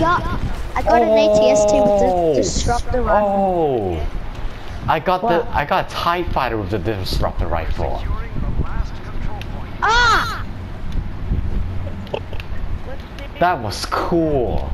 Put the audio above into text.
got I got an ATST with oh. the disruptor rifle. Oh. I got What? the I got a TIE fighter with the disruptor rifle. Ah! That was cool.